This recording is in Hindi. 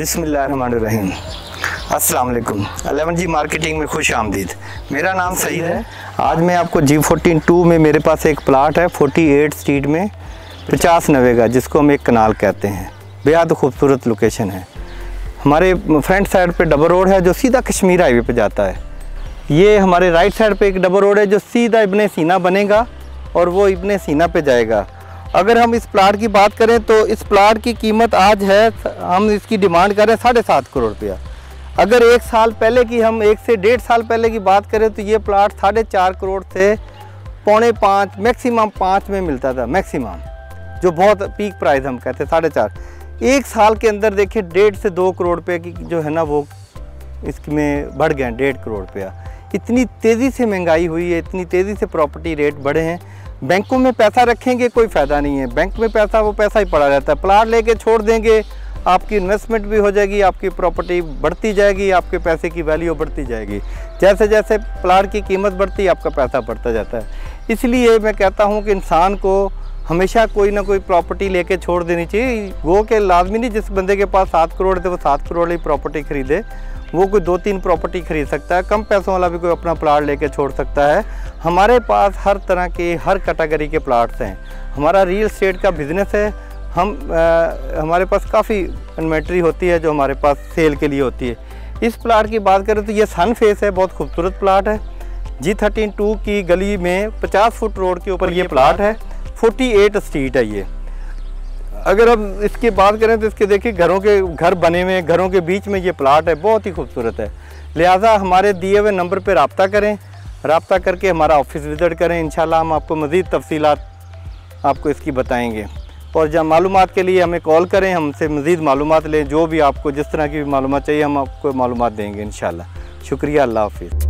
बिसमीम अस्सलाम वालेकुम अलेवन जी मार्केटिंग में खुश आमदीद। मेरा नाम सईद है। आज मैं आपको जी फोर्टीन टू में मेरे पास एक प्लाट है, फोर्टी एट स्ट्रीट में, पचास नवे का जिसको हम एक कनाल कहते हैं। बेहद खूबसूरत लोकेशन है। हमारे फ्रंट साइड पे डबल रोड है, जो सीधा कश्मीर हाईवे पे जाता है। ये हमारे राइट साइड पे एक डबल रोड है, जो सीधा इब्ने सीना बनेगा, और वो इब्ने सीना पे जाएगा। अगर हम इस प्लाट की बात करें तो इस प्लाट की कीमत आज है, हम इसकी डिमांड कर रहे हैं साढ़े सात करोड़ रुपया। अगर एक साल पहले की हम एक से डेढ़ साल पहले की बात करें तो ये प्लाट साढ़े चार करोड़ से पौने पाँच, मैक्सिमम पाँच में मिलता था, मैक्सिमम, जो बहुत पीक प्राइस हम कहते हैं, साढ़े चार। एक साल के अंदर देखिए, डेढ़ से दो करोड़ रुपये की जो है ना वो इसमें बढ़ गए डेढ़ करोड़ रुपया। इतनी तेज़ी से महँगाई हुई है, इतनी तेज़ी से प्रॉपर्टी रेट बढ़े हैं बैंकों में पैसा रखेंगे, कोई फ़ायदा नहीं है। बैंक में पैसा, वो पैसा ही पड़ा रहता है। प्लाट लेके छोड़ देंगे, आपकी इन्वेस्टमेंट भी हो जाएगी, आपकी प्रॉपर्टी बढ़ती जाएगी, आपके पैसे की वैल्यू बढ़ती जाएगी। जैसे जैसे प्लाट की कीमत बढ़ती, आपका पैसा बढ़ता जाता है। इसलिए मैं कहता हूँ कि इंसान को हमेशा कोई ना कोई प्रॉपर्टी लेके छोड़ देनी चाहिए। वो के लाजमी नहीं जिस बंदे के पास सात करोड़ थे वो सात करोड़ की प्रॉपर्टी खरीदे। वो कोई दो तीन प्रॉपर्टी खरीद सकता है। कम पैसों वाला भी कोई अपना प्लाट लेके छोड़ सकता है। हमारे पास हर तरह के हर कैटेगरी के प्लाट्स हैं। हमारा रियल स्टेट का बिज़नेस है। हम आ, हमारे पास काफ़ी इन्वेंट्री होती है जो हमारे पास सेल के लिए होती है। इस प्लाट की बात करें तो ये सन फेस है बहुत खूबसूरत प्लाट है। जी थर्टीन टू की गली में 50 फुट रोड के ऊपर ये प्लाट है। 48 स्ट्रीट है ये। अगर हम इसकी बात करें तो इसके देखिए घरों के, घर बने हुए घरों के बीच में ये प्लाट है, बहुत ही खूबसूरत है। लिहाजा हमारे दिए हुए नंबर पर रबता करें, रबता करके हमारा ऑफ़िस विज़िट करें इन हम आपको मज़ीद तफसीत आपको इसकी बताएँगे। और जब मालूम के लिए हमें कॉल करें हमसे मज़ीद मालूम लें, जो भी आपको जिस तरह की मालूम चाहिए, हम आपको मालूम देंगे इन शुक्रिया, अल्लाह हाफिज़।